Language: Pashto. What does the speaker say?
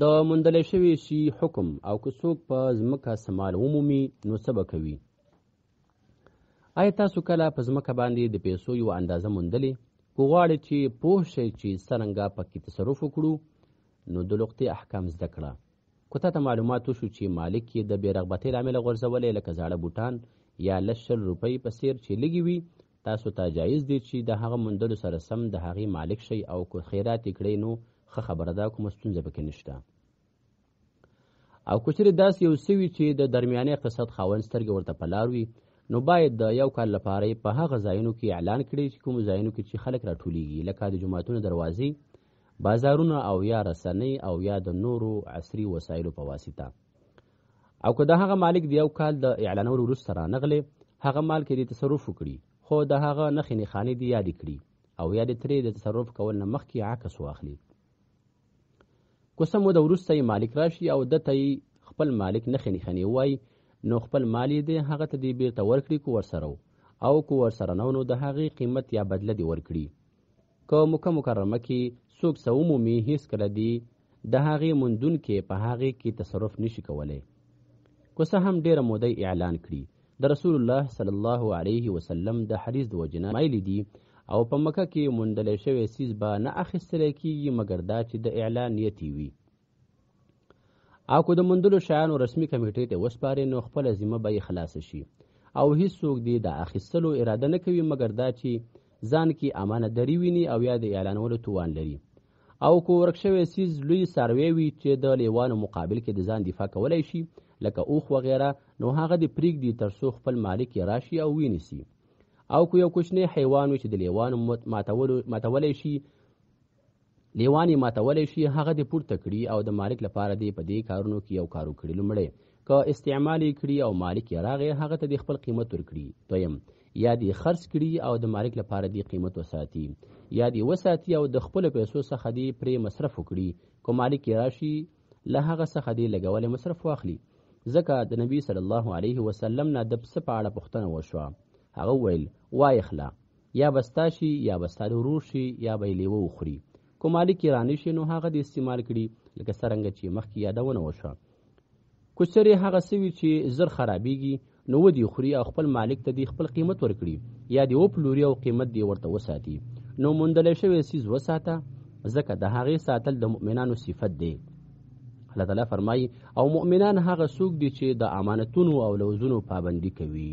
د موندل شوی شي حکم او که څوک په ځمکه سمال ومومي نو څه به کوي آیا تاسو کله په ځمکه باندې د پیسو یو اندازه موندلې که غواړئ چې پوه شئ چې څرنګه پکې تصرف وکړو نو د لغتې احکام زده کړه که تا ته معلومات وشو چې مالک یې د بې رغبتۍ لامل غورځولی لکه زاړه بوټان یا لس شل روپۍ په څیر چې لږې وي تاسو ته جایز دی چې د هغه موندلو سره سم د هغې مالک شئ او که خیرات یې کړئ نو ښه خبره ده کومه ستونزه پکې نشته او که چېرې داسې یو څه وي چې د درمیانې قسط خاوند سترګې ورته په لار وي نو باید د یو کال لپاره یې په هغه ځایونو کې اعلان کړي چې کومو ځایونو کې چې خلک راټولیږي لکه د جوماتونو دروازې بازارونه او یا رسنۍ او یا د نورو عصري وسایلو په واسطه او که د هغه مالک د یو کال د اعلانولو وروسته رانغلی هغه مال کې د تصرف وکړي خو د هغه نخې نښانې دې یادې کړي او یا دې ترې د تصرف کول نه مخکې عکس واخلي که څه موده وروسته یې مالک راشي او ده ته یې خپل مالک نخې نښانې ووایي نو خپل مال یې دې هغه ته دې بېرته ورکړي که ورسره او که ورسره نه نو د هغې قیمت یا بدله دې ورکړي که مکه مکرمه کې څوک څه ومومي هیڅکله دي د هغې موندونکې په هغې کې تصرف نشي کولی که څه هم ډېره موده اعلان کړي د رسول الله صلی الله علیه وسلم د حدیث د وجنه مایلی دي او په مکه کې موندل شوی سیز به نه اخیستل کیږي مګر دا چې د اعلان نیتی وي او که د مندلو شیانو رسمي کمیټې ته وسپاري نو خپله ذمه به یې خلاصه شي او هیڅوک دې د اخیستلو اراده نه کوي مګر دا چې ځان کې امانه دری ویني او یا د اعلانولو توان لري او که ورک شوی سیز لوی سروی وي چې د لیوانو مقابل کې د ځان دفاع کولی شي لکه اوښ وغیره نو هغه دې پرېږدي تر څو خپل مالک یې راشي او وینیسي او که یو کوچنی حیوان وي چې د لیوانو ماتولی شي لیوان یې ماتولی شي هغه دې پورته کړي او د مالک لپاره دې په دې کارونو کې یو کار وکړي لومړی که استعمال یې کړي او مالک یې راغی هغه ته دې خپل قیمت ورکړي دویم یا دې خرڅ کړي او د مالک لپاره دې قیمت وساتي یا دې وساتي او د خپلو پیسو څخه دې پرې مصرف وکړي که مالک یې راشي له هغه څخه دې لګولی مصرف واخلي ځکه د نبی صلی الله علیه وسلم نه د پسه په اړه پوښتنه وشوه هغه وویل وایې خله یا به ستا شي یا به ستا د ورور شي یا به یې لیوه وخوري که مالک یې رانشي نو هغه دې استعمال کړي لکه څرنګه چې مخکې یادونه وشوه که چېرې هغه څه وي چې زر خرابېږي نو ودې خوري او خپل مالک ته دې خپل قیمت ورکړي یا دې وپلوري او قیمت دې ورته وساتي نو موندلی شوی څیز وساته ځکه د هغې ساتل د مؤمنانو صفت دی الله تعالی فرمایي او مؤمنان هغه څوک دي چې د امانتونو او لوزونو پابندي کوي